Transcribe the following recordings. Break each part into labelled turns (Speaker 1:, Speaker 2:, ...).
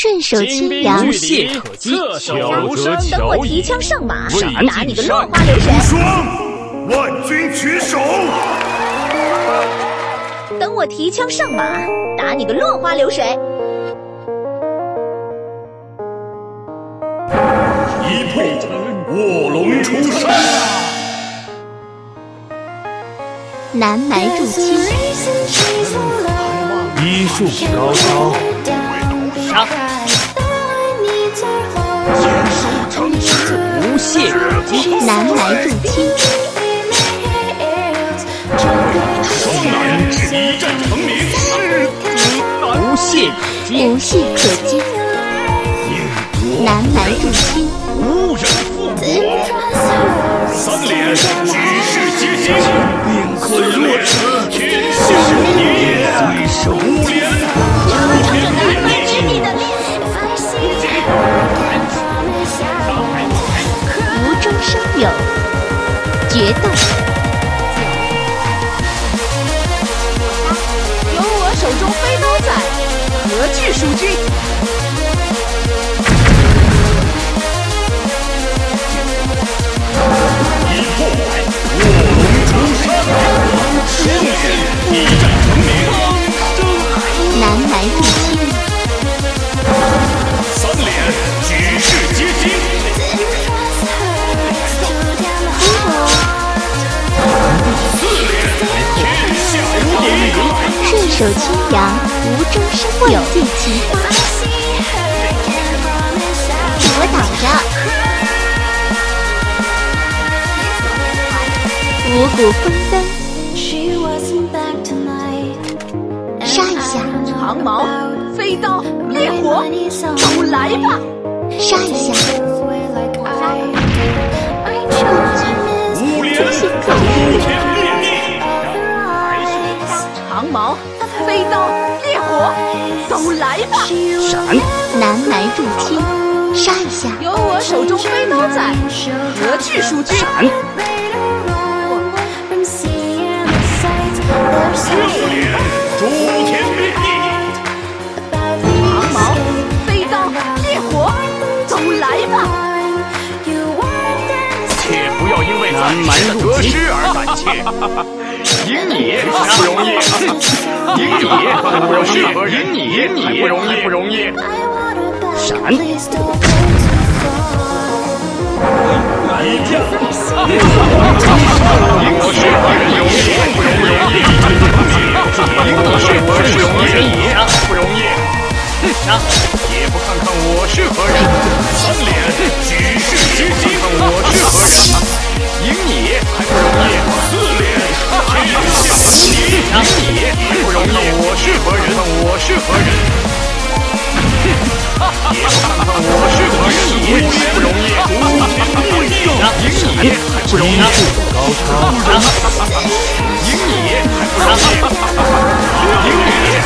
Speaker 1: 顺手牵羊，
Speaker 2: 无懈可击，
Speaker 3: 巧则
Speaker 4: 等我提。枪上马，
Speaker 2: 闪
Speaker 4: 打你个落花流水。
Speaker 5: 无双，万军取手。
Speaker 4: 等我提枪上马，打你个落花流水。
Speaker 5: 一破卧龙出山。
Speaker 1: 南蛮入侵，
Speaker 3: 医术高超，
Speaker 2: 杀，
Speaker 1: 南蛮入侵，
Speaker 5: 双男一战成名。
Speaker 2: 无懈可击，
Speaker 1: 无懈可击，南蛮入侵，
Speaker 5: 无人
Speaker 1: 决斗，
Speaker 4: 有我手中飞刀在，何惧蜀军？
Speaker 1: 手牵羊，无中生有，借奇花，给我挡着，五谷丰登，杀一下，
Speaker 4: 长矛、飞刀、烈火，都来吧！
Speaker 1: 杀一下，
Speaker 5: 五连诛天灭地。
Speaker 4: 长矛、飞刀、烈火，都来吧！
Speaker 2: 闪，
Speaker 1: 南蛮入侵，杀一下，
Speaker 4: 有我手中飞刀在，何惧蜀军？
Speaker 2: 闪，
Speaker 5: 六连诛天灭地。
Speaker 4: 长矛、飞刀、烈火，都来吧！
Speaker 5: 且不要因为
Speaker 2: 南蛮入侵
Speaker 5: 得失而胆怯，赢你不容易，赢你不容易，赢你赢你不容易不容易。
Speaker 2: 闪，
Speaker 5: 赢你不容易？
Speaker 2: 高超，
Speaker 5: 赢你不容易，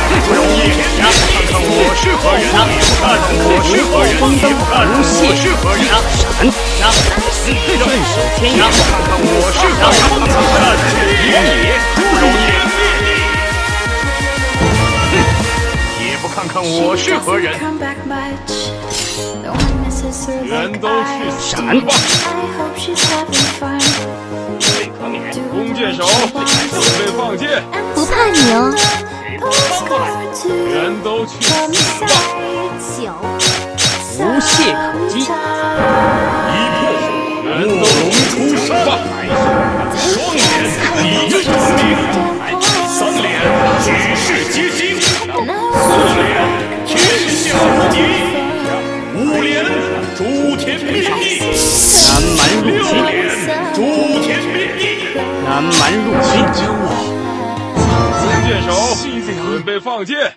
Speaker 5: 你不容易。也不看看我是何人，我是何人，我是何人。
Speaker 2: 闪，杀，顺手牵羊，
Speaker 5: 看看我是何人，赢你不容易。也不看看我是何人，全都去死
Speaker 2: 闪，
Speaker 5: 吧！弓箭手，准备放箭，
Speaker 1: 不怕你哦，
Speaker 5: 全都去死吧！
Speaker 1: 九，
Speaker 2: 无懈可击，
Speaker 5: 准备放箭。